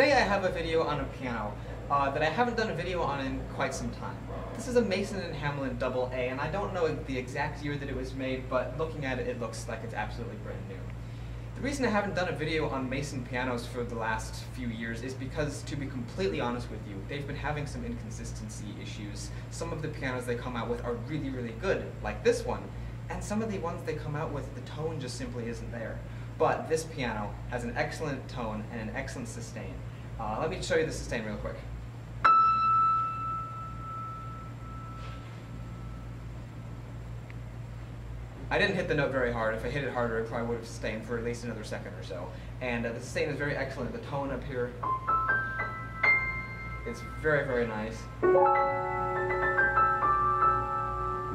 Today I have a video on a piano uh, that I haven't done a video on in quite some time. This is a Mason and Hamlin Double A, and I don't know the exact year that it was made, but looking at it, it looks like it's absolutely brand new. The reason I haven't done a video on Mason pianos for the last few years is because, to be completely honest with you, they've been having some inconsistency issues. Some of the pianos they come out with are really, really good, like this one, and some of the ones they come out with, the tone just simply isn't there. But this piano has an excellent tone and an excellent sustain. Uh, let me show you the sustain real quick. I didn't hit the note very hard. If I hit it harder, it probably would have sustained for at least another second or so. And uh, the sustain is very excellent. The tone up here is very, very nice.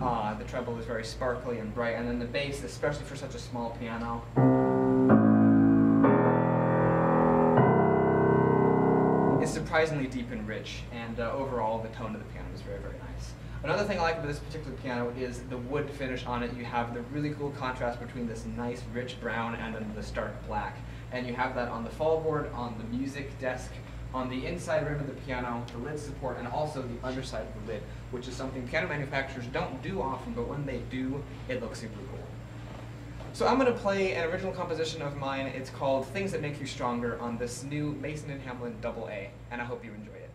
Uh, the treble is very sparkly and bright, and then the bass, especially for such a small piano, surprisingly deep and rich, and uh, overall the tone of the piano is very, very nice. Another thing I like about this particular piano is the wood finish on it. You have the really cool contrast between this nice rich brown and then the stark black. And you have that on the fall board, on the music desk, on the inside rim of the piano, the lid support, and also the underside of the lid, which is something piano manufacturers don't do often, but when they do, it looks super cool. So I'm going to play an original composition of mine. It's called Things That Make You Stronger on this new Mason & Hamlin Double A, and I hope you enjoy it.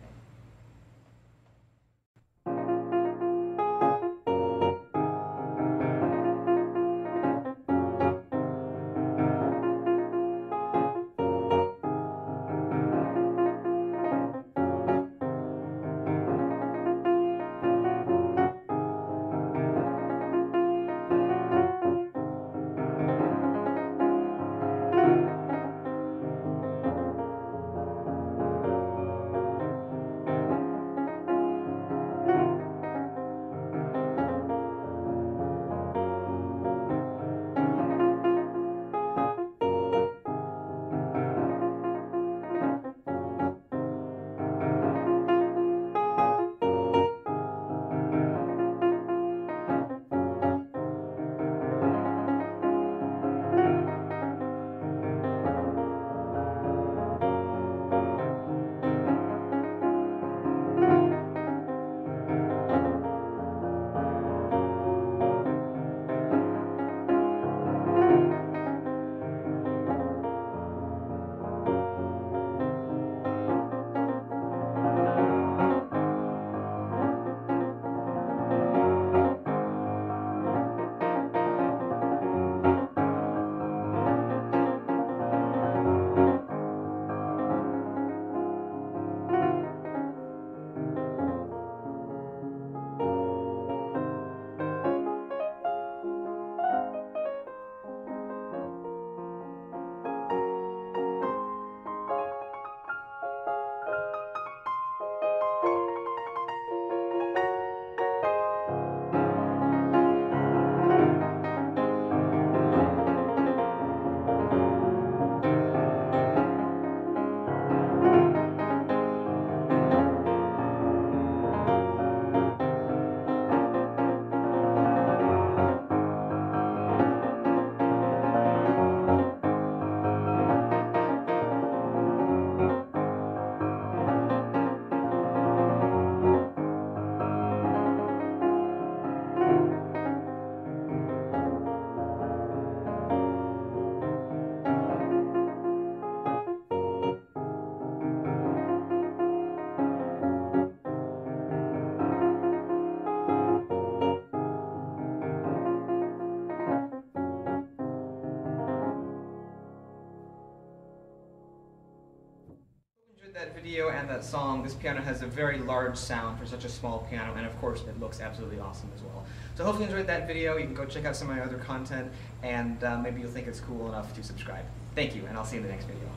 That video and that song, this piano has a very large sound for such a small piano, and of course it looks absolutely awesome as well. So hopefully you enjoyed that video. You can go check out some of my other content, and uh, maybe you'll think it's cool enough to subscribe. Thank you, and I'll see you in the next video.